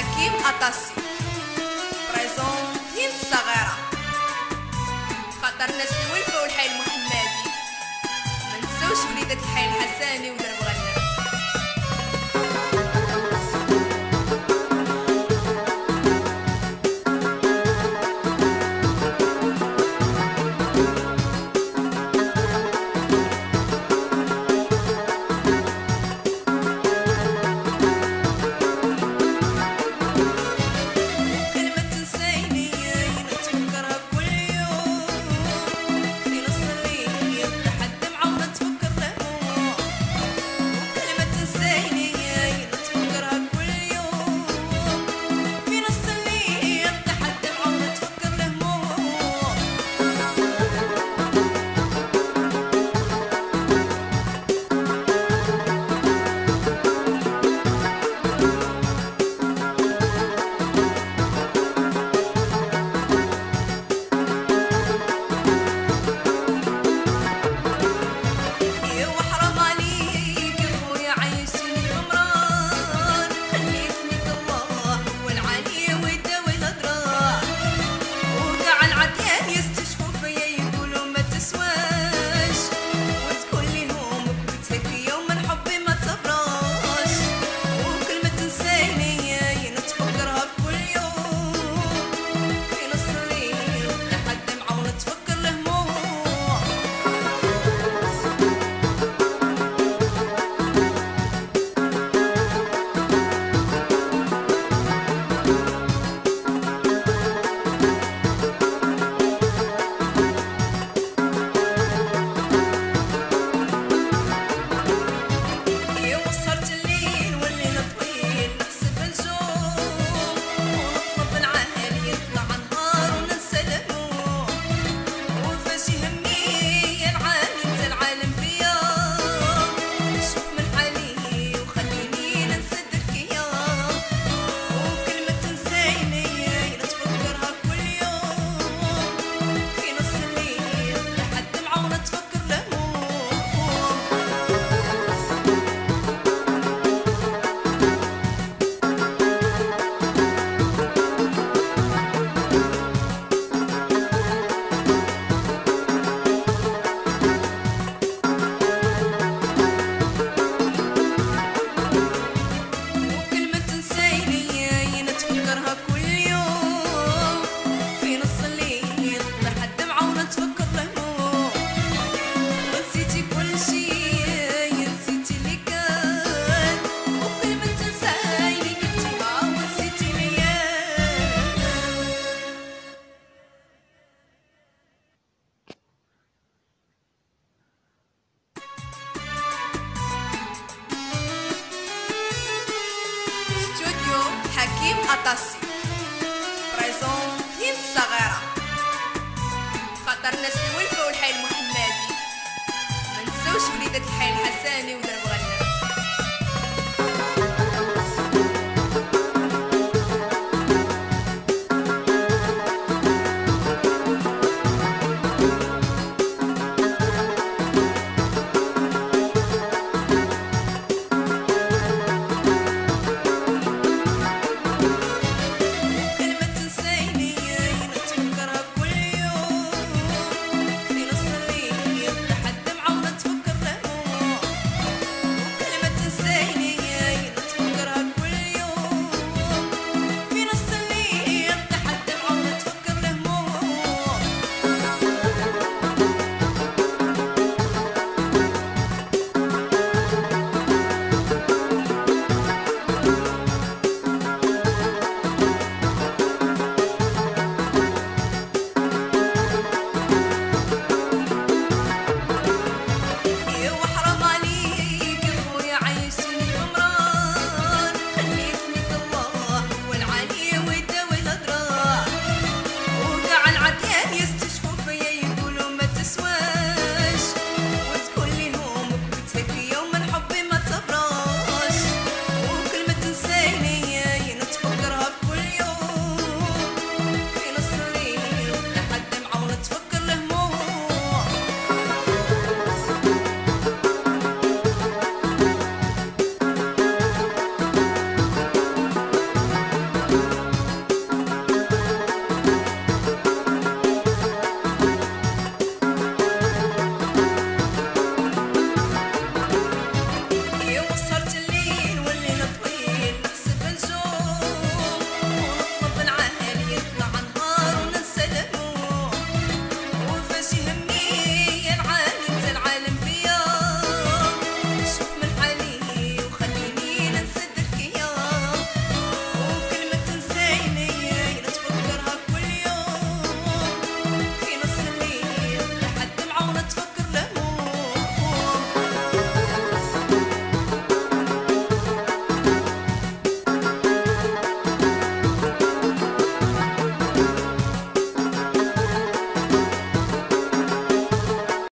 حكيم أطاسي بريزون هند صغيرة خاطر ناس الولفة والحي المحمدي منسوش وليدة الحي الحساني ولا القطاسي بريزونتين الصغيرة خاطر الناس الولفة والحي المحمدي منساوش وليدات الحي الحساني والرواق